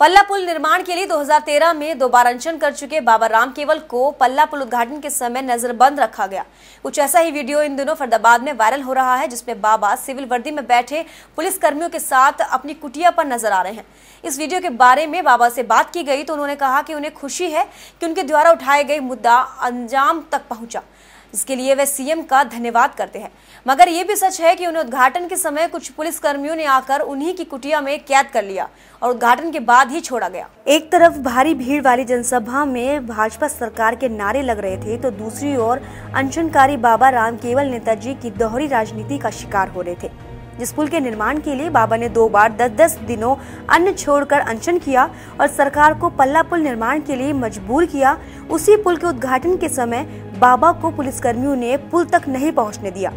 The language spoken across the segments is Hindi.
पल्ला पुल निर्माण के लिए 2013 में दोबारा कर चुके बाबा राम केवल को पल्ला पुल उद्घाटन के समय नजरबंद रखा गया। कुछ ऐसा ही वीडियो इन दिनों फरदाबाद में वायरल हो रहा है, जिसमें बाबा सिविल वर्दी में बैठे पुलिस कर्मियों के साथ अपनी कुटिया पर नज़र आ रहे हैं। इस वीडियो के बारे में बाबा से बात की गई तो उन्होंने कहा कि उन्हें खुशी है कि उनके द्वारा उठाए गए मुद्दा अंजाम तक पहुँचा। इसके लिए वे सीएम का धन्यवाद करते हैं। मगर ये भी सच है कि उन्हें उद्घाटन के समय कुछ पुलिस कर्मियों ने आकर उन्हीं की कुटिया में कैद कर लिया और उद्घाटन के बाद ही छोड़ा गया। एक तरफ़ भारी भीड़ वाली जनसभा में भाजपा सरकार के नारे लग रहे थे तो दूसरी ओर अनशनकारी बाबा राम केवल नेताजी की दोहरी राजनीति का शिकार हो रहे थे। जिस पुल के निर्माण के लिए बाबा ने दो बार दस दस दिनों अन्न छोड़कर अनशन किया और सरकार को पल्ला पुल निर्माण के लिए मजबूर किया, उसी पुल के उद्घाटन के समय बाबा को पुलिसकर्मियों ने पुल तक नहीं पहुँचने दिया।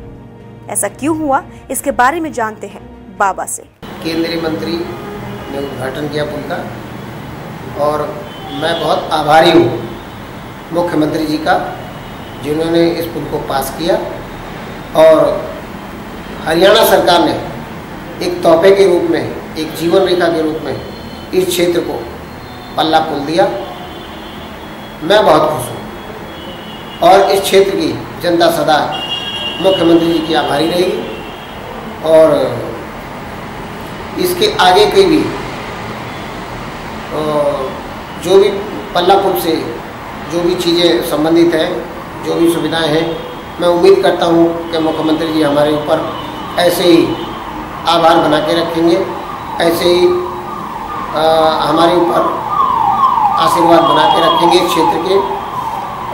ऐसा क्यों हुआ, इसके बारे में जानते हैं बाबा से। केंद्रीय मंत्री ने उद्घाटन किया पुल का, और मैं बहुत आभारी हूँ मुख्यमंत्री जी का, जिन्होंने इस पुल को पास किया, और हरियाणा सरकार ने एक तोहफे के रूप में, एक जीवन रेखा के रूप में इस क्षेत्र को पल्ला पुल दिया। मैं बहुत खुश हूँ। और इस क्षेत्र की जनता सदा मुख्यमंत्री जी की आभारी रहेगी। और इसके आगे के भी जो भी पल्ला पुल से जो भी चीज़ें संबंधित हैं जो भी सुविधाएँ हैं मैं उम्मीद करता हूँ कि मुख्यमंत्री जी हमारे ऊपर ऐसे ही आभार बना के रखेंगे ऐसे ही आ, हमारे ऊपर आशीर्वाद बना के रखेंगे क्षेत्र के।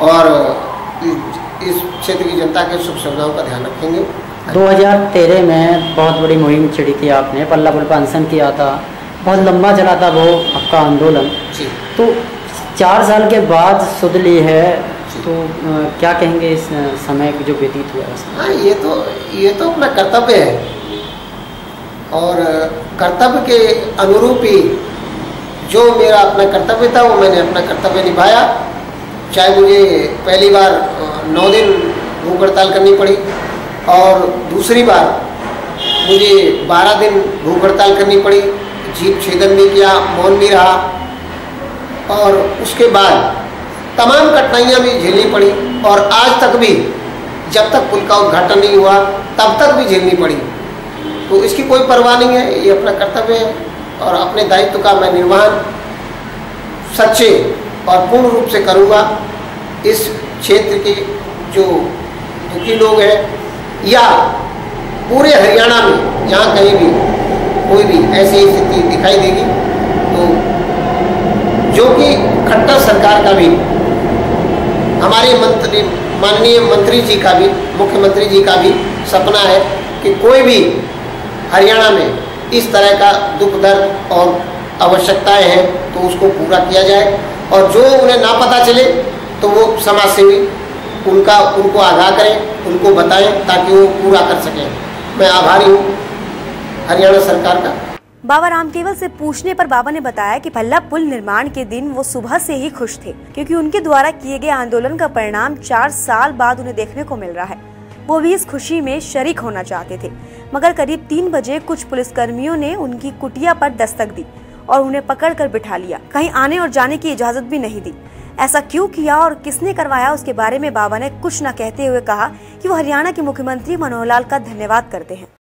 और इस क्षेत्र की जनता के सुख सुविधाओं का ध्यान रखेंगे। 2013 में बहुत बड़ी मुहिम छिड़ी थी आपने पल्ला पुल पर अनशन किया था। बहुत लंबा चला था वो आपका आंदोलन। तो चार साल के बाद सुध ली है तो क्या कहेंगे इस समय जो व्यतीत हुआ है हाँ ये तो ये तो अपना कर्तव्य है। और कर्तव्य के अनुरूप ही जो मेरा अपना कर्तव्य था वो मैंने अपना कर्तव्य निभाया। चाहे मुझे पहली बार नौ दिन भूख हड़ताल करनी पड़ी और दूसरी बार मुझे बारह दिन भूख हड़ताल करनी पड़ी जीप छेदन भी किया, मौन भी रहा और उसके बाद तमाम कठिनाइयाँ भी झेलनी पड़ी और आज तक भी, जब तक पुल का उद्घाटन नहीं हुआ, तब तक भी झेलनी पड़ी। तो इसकी कोई परवाह नहीं है, ये अपना कर्तव्य है और अपने दायित्व का मैं निर्वहन सच्चे और पूर्ण रूप से करूँगा। इस क्षेत्र के जो दुखी लोग हैं, या पूरे हरियाणा में, जहाँ कहीं भी कोई भी ऐसी स्थिति दिखाई देगी तो जो कि खट्टर सरकार का भी, हमारे मंत्री, माननीय मंत्री जी का भी, मुख्यमंत्री जी का भी सपना है कि कोई भी हरियाणा में इस तरह का दुख दर्द और आवश्यकताएँ हैं तो उसको पूरा किया जाए। और जो उन्हें ना पता चले तो वो समाज सेवी, उनका, उनको आगाह करें, उनको बताएँ, ताकि वो पूरा कर सकें। मैं आभारी हूँ, हरियाणा सरकार का। बाबा राम केवल से पूछने पर बाबा ने बताया कि भल्ला पुल निर्माण के दिन वो सुबह से ही खुश थे, क्योंकि उनके द्वारा किए गए आंदोलन का परिणाम चार साल बाद उन्हें देखने को मिल रहा है। वो भी इस खुशी में शरीक होना चाहते थे, मगर करीब तीन बजे कुछ पुलिसकर्मियों ने उनकी कुटिया पर दस्तक दी। और उन्हें पकड़ कर बिठा लिया। कहीं आने और जाने की इजाज़त भी नहीं दी। ऐसा क्यों किया और किसने करवाया, उसके बारे में बाबा ने कुछ न कहते हुए कहा कि वो हरियाणा के मुख्यमंत्री मनोहर लाल का धन्यवाद करते हैं।